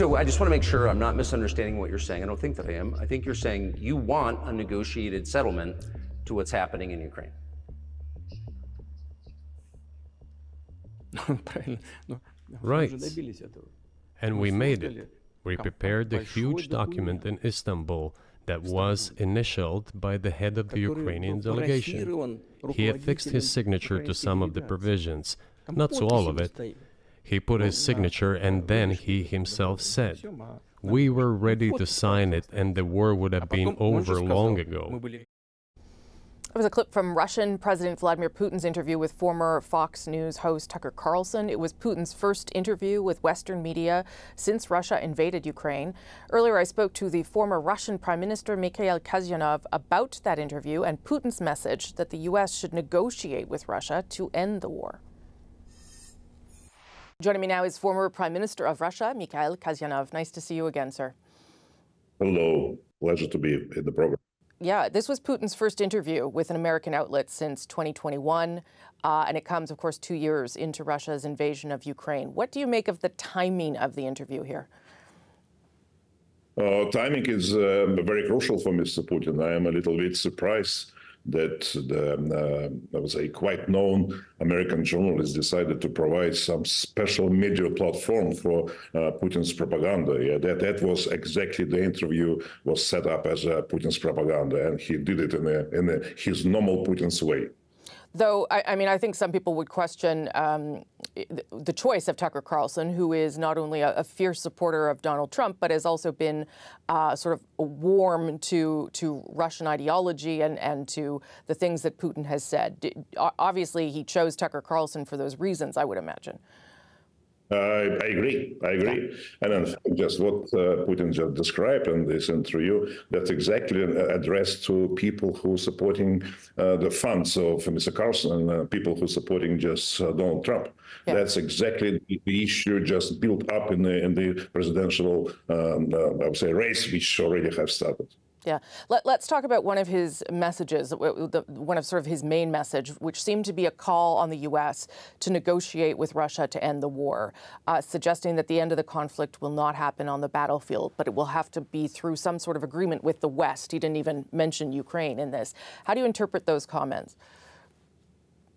So I just want to make sure I'm not misunderstanding what you're saying. I don't think that I am. I think you're saying you want a negotiated settlement to what's happening in Ukraine. Right. And we made it. We prepared a huge document in Istanbul that was initialed by the head of the Ukrainian delegation. He affixed his signature to some of the provisions, not to all of it. He put his signature and then he himself said, We were ready to sign it and the war would have been over long ago. It was a clip from Russian President Vladimir Putin's interview with former Fox News host Tucker Carlson. It was Putin's first interview with Western media since Russia invaded Ukraine. Earlier, I spoke to the former Russian Prime Minister Mikhail Kasyanov about that interview and Putin's message that the U.S. should negotiate with Russia to end the war. Joining me now is former Prime Minister of Russia, Mikhail Kasyanov. Nice to see you again, sir. Hello. Pleasure to be in the program. Yeah, this was Putin's first interview with an American outlet since 2021, uh, and it comes, of course, two years into Russia's invasion of Ukraine. What do you make of the timing of the interview here? Uh, timing is uh, very crucial for Mr. Putin. I am a little bit surprised that the, uh, I would say, quite known American journalist decided to provide some special media platform for uh, Putin's propaganda. Yeah, that that was exactly the interview was set up as uh, Putin's propaganda, and he did it in a, in a, his normal Putin's way. Though, I, I, mean, I think some people would question um, the choice of Tucker Carlson, who is not only a, a fierce supporter of Donald Trump, but has also been uh, sort of warm to to Russian ideology and, and to the things that Putin has said. Obviously, he chose Tucker Carlson for those reasons, I would imagine. Uh, I agree. I agree. And in fact, just what uh, Putin just described in this interview, that's exactly addressed to people who are supporting uh, the funds of Mr. Carlson and uh, people who are supporting just uh, Donald Trump. Yeah. That's exactly the issue just built up in the in the presidential, um, uh, I would say, race, which already have started. Yeah. Let, us talk about one of his messages, one of sort of his main message, which seemed to be a call on the U.S. to negotiate with Russia to end the war, uh, suggesting that the end of the conflict will not happen on the battlefield, but it will have to be through some sort of agreement with the West. He didn't even mention Ukraine in this. How do you interpret those comments?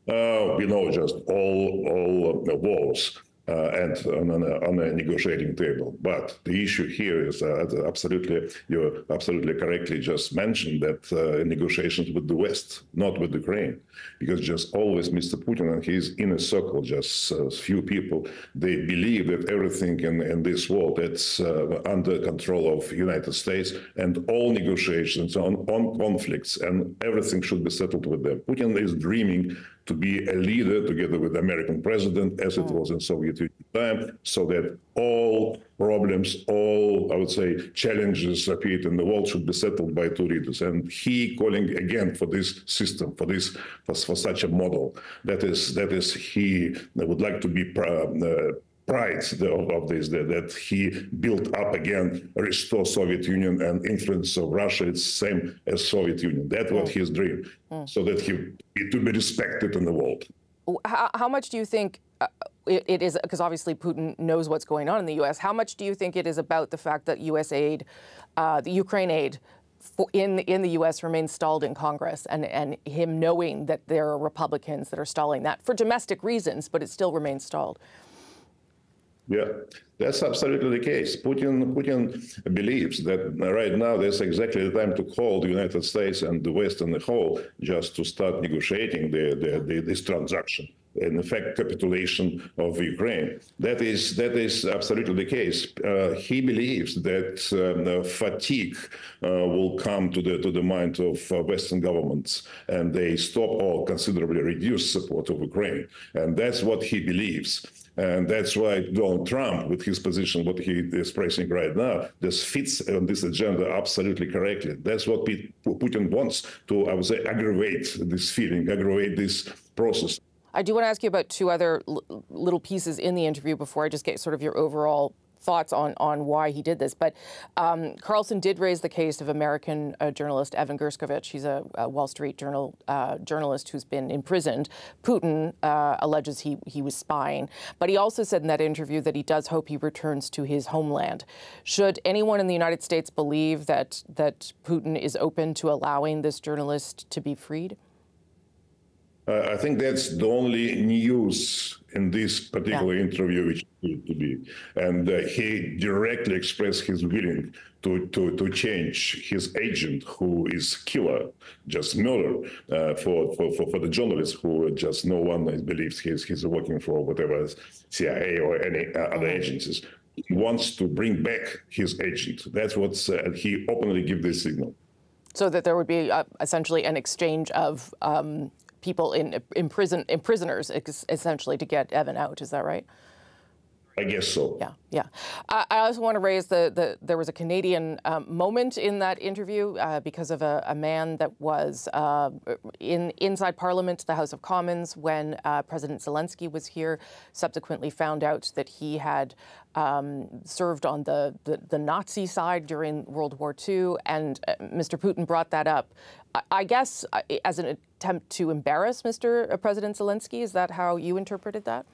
Uh, we know just all all uh, wars uh, and on a, on a, negotiating table. But the issue here is uh, absolutely, you absolutely correctly just mentioned that uh, negotiations with the West, not with Ukraine, because just always Mr. Putin and his inner circle, just a few people, they believe that everything in, in this world that's uh, under control of United States and all negotiations on, on conflicts and everything should be settled with them. Putin is dreaming to be a leader together with the American president, as it mm. was in Soviet Union time, so that all problems, all I would say challenges appeared in the world should be settled by two leaders. And he calling again for this system, for this, for, for such a model. That is, that is, he would like to be. Uh, pride of, of this that, that, he built up again restore soviet union and influence of russia it's same as soviet union that's what his dream mm. so that he to be respected in the world how, how much do you think uh, it, it is because obviously Putin knows what's going on in the U.S. How much do you think it is about the fact that U.S. aid, uh, the Ukraine aid, in in the U.S. remains stalled in Congress, and and him knowing that there are Republicans that are stalling that for domestic reasons, but it still remains stalled. Yeah, that's absolutely the case. Putin Putin believes that right now there's exactly the time to call the United States and the West in the whole just to start negotiating the, the, the, this transaction in effect capitulation of Ukraine. That is that is absolutely the case. Uh, he believes that um, fatigue uh, will come to the to the mind of uh, Western governments, and they stop or considerably reduce support of Ukraine, and that's what he believes. And that's why Donald Trump, with his position, what he is pressing right now, just fits on this agenda absolutely correctly. That's what Putin wants to, I would say, aggravate this feeling, aggravate this process. I do want to ask you about two other little pieces in the interview before I just get sort of your overall thoughts on, on why he did this. But um, Carlson did raise the case of American uh, journalist Evan Gershkovich. He's a, a Wall Street Journal uh, journalist who's been imprisoned. Putin uh, alleges he, he was spying. But he also said in that interview that he does hope he returns to his homeland. Should anyone in the United States believe that, that Putin is open to allowing this journalist to be freed? Uh, I think that's the only news in this particular yeah. interview which needed to be. And uh, he directly expressed his willing to, to, to change his agent, who is killer, just murder, uh, for, for, for, for the journalist who just no one believes he's, he's working for whatever CIA or any uh, other mm-hmm. agencies. He wants to bring back his agent. That's what uh, he openly give this signal. So that there would be uh, essentially an exchange of um, people in, uh, in prison, in prisoners, essentially, to get Evan out. Is that right? I guess so. Yeah, yeah. I, also want to raise the, the there was a Canadian um, moment in that interview uh, because of a, a, man that was uh, in inside Parliament, the House of Commons, when uh, President Zelensky was here. Subsequently, found out that he had um, served on the, the, the Nazi side during World War II, and uh, Mr. Putin brought that up. I, I guess as an attempt to embarrass Mr. President Zelensky. Is that how you interpreted that?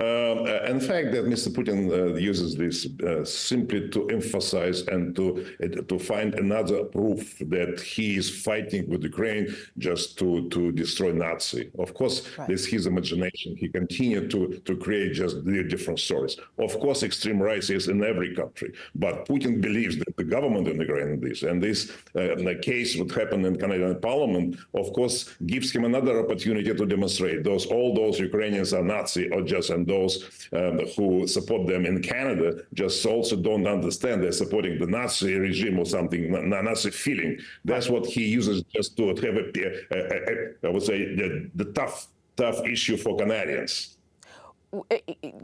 Um, uh, in fact, that Mr. Putin uh, uses this uh, simply to emphasize and to uh, to find another proof that he is fighting with Ukraine just to to destroy Nazi. Of course, right. this is his imagination. He continued to to create just different stories. Of course, extreme right is in every country, but Putin believes that the government in Ukraine this and this uh, case what happened in Canadian Parliament, of course, gives him another opportunity to demonstrate those all those Ukrainians are Nazi or just and those um, who support them in Canada just also don't understand they're supporting the Nazi regime or something, Nazi feeling. That's what he uses just to have a, a, a, a I would say, the, the tough, tough issue for Canadians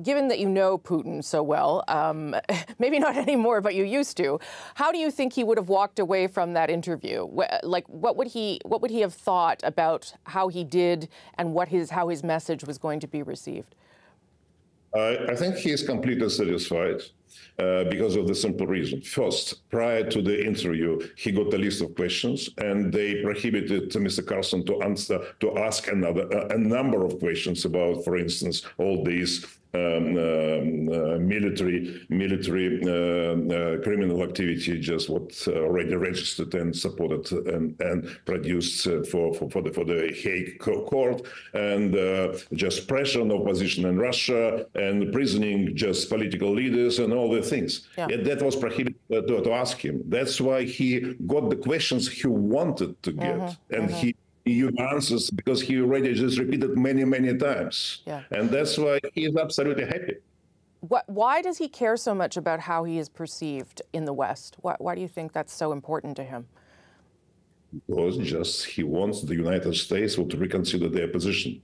given that you know Putin so well, um, maybe not anymore, but you used to, how do you think he would have walked away from that interview? Like, what would he what would he have thought about how he did and what his how his message was going to be received? I think he is completely satisfied uh, because of the simple reason. First, prior to the interview, he got a list of questions, and they prohibited Mr. Carlson to answer to ask another a number of questions about, for instance, all these um, um, uh, military military uh, criminal activity, just what already registered and supported and, and produced for, for, for the for the Hague court, and just pressure on opposition in Russia and imprisoning just political leaders and all the things. Yeah. that was prohibited to, to, ask him. That's why he got the questions he wanted to get, mm-hmm. and mm-hmm. he you answers because he already just repeated many, many times. Yeah. And that's why he is absolutely happy. What, why does he care so much about how he is perceived in the West? Why, why do you think that's so important to him? Because just he wants the United States to reconsider their position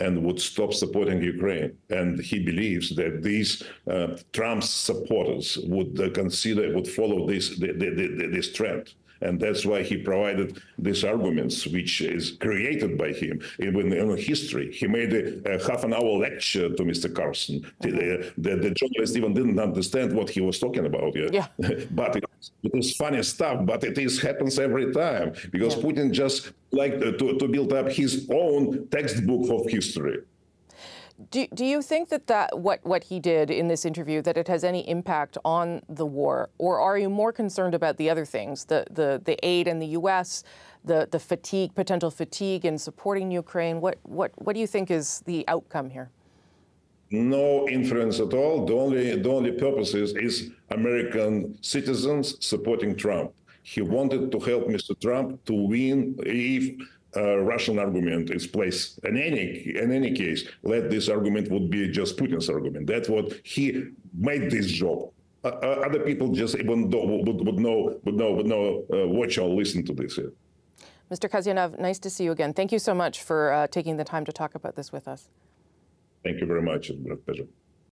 and would stop supporting Ukraine. And he believes that these uh, Trump's supporters would uh, consider, would follow this, the, the, this trend. And that's why he provided these arguments, which is created by him. Even in history, he made a, a half an hour lecture to Mr. Carson. Mm-hmm. The, the, the, journalist even didn't understand what he was talking about. Yeah. but it, it is funny stuff, but it is happens every time because yeah. Putin just like to, to build up his own textbook of history. Do, do you think that, that what, what he did in this interview, that it has any impact on the war? Or are you more concerned about the other things, the, the, the aid in the U.S., the, the fatigue, potential fatigue in supporting Ukraine? What, what, what do you think is the outcome here? No influence at all. The only, the only purpose is, is American citizens supporting Trump. He wanted to help Mr. Trump to win if uh, Russian argument is placed. In any in any case, let this argument would be just Putin's argument. That's what he made this job. Uh, uh other people just even would, would know would know would know uh, watch or listen to this. Mr. Kasyanov, nice to see you again. Thank you so much for uh, taking the time to talk about this with us. Thank you very much. It's a pleasure.